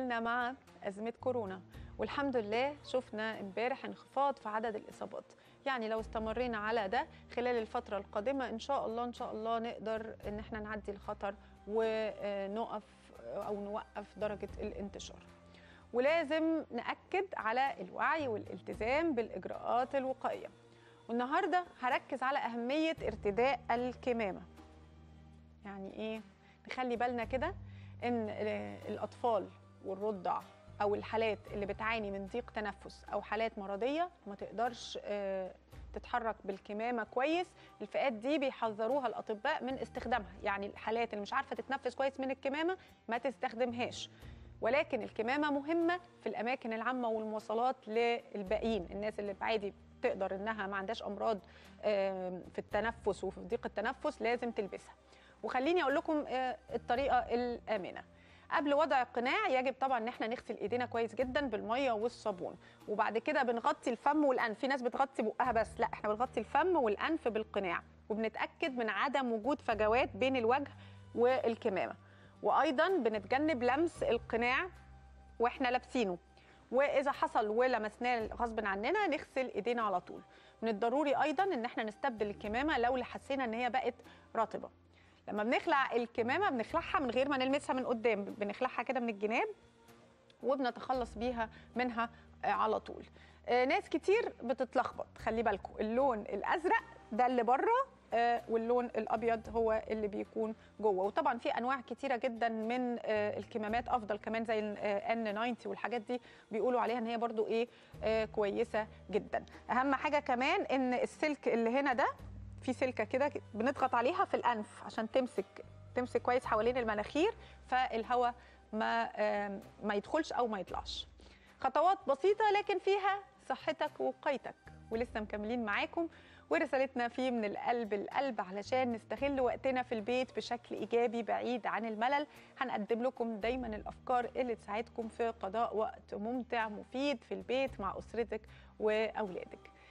لنا مع أزمة كورونا والحمد لله شفنا امبارح انخفاض في عدد الإصابات. يعني لو استمرينا على ده خلال الفترة القادمة إن شاء الله إن شاء الله نقدر إن إحنا نعدي الخطر ونقف أو نوقف درجة الانتشار. ولازم نأكد على الوعي والالتزام بالإجراءات الوقائية. والنهاردة هركز على أهمية ارتداء الكمامة. يعني إيه؟ نخلي بالنا كده إن الأطفال والرضع أو الحالات اللي بتعاني من ضيق تنفس أو حالات مرضية ما تقدرش تتحرك بالكمامة كويس. الفئات دي بيحذروها الأطباء من استخدامها. يعني الحالات اللي مش عارفة تتنفس كويس من الكمامة ما تستخدمهاش. ولكن الكمامة مهمة في الأماكن العامة والمواصلات للباقيين. الناس اللي عادي تقدر إنها ما عندهاش أمراض في التنفس وفي ضيق التنفس لازم تلبسها. وخليني أقول لكم الطريقة الآمنة. قبل وضع القناع يجب طبعا إن إحنا نغسل إيدينا كويس جدا بالمية والصابون. وبعد كده بنغطي الفم والأنف. في ناس بتغطي بقها بس. لا إحنا بنغطي الفم والأنف بالقناع. وبنتأكد من عدم وجود فجوات بين الوجه والكمامة. وأيضا بنتجنب لمس القناع وإحنا لابسينه. وإذا حصل ولمسناه غصب عننا نغسل إيدينا على طول. من الضروري أيضا إن إحنا نستبدل الكمامة لو حسينا إن هي بقت رطبة. لما بنخلع الكمامة بنخلعها من غير ما نلمسها من قدام بنخلعها كده من الجناب وبنتخلص بيها منها على طول. ناس كتير بتتلخبط خلي بالكم اللون الأزرق ده اللي بره واللون الأبيض هو اللي بيكون جوه. وطبعا في أنواع كتيرة جدا من الكمامات أفضل كمان زي ان 90 والحاجات دي بيقولوا عليها إن هي برضو إيه كويسة جدا. أهم حاجة كمان إن السلك اللي هنا ده في سلكة كده بنضغط عليها في الأنف عشان تمسك تمسك كويس حوالين المناخير فالهواء ما ما يدخلش أو ما يطلعش. خطوات بسيطة لكن فيها صحتك ووقايتك ولسه مكملين معاكم ورسالتنا في من القلب القلب علشان نستغل وقتنا في البيت بشكل إيجابي بعيد عن الملل. هنقدم لكم دايما الأفكار اللي تساعدكم في قضاء وقت ممتع مفيد في البيت مع أسرتك وأولادك.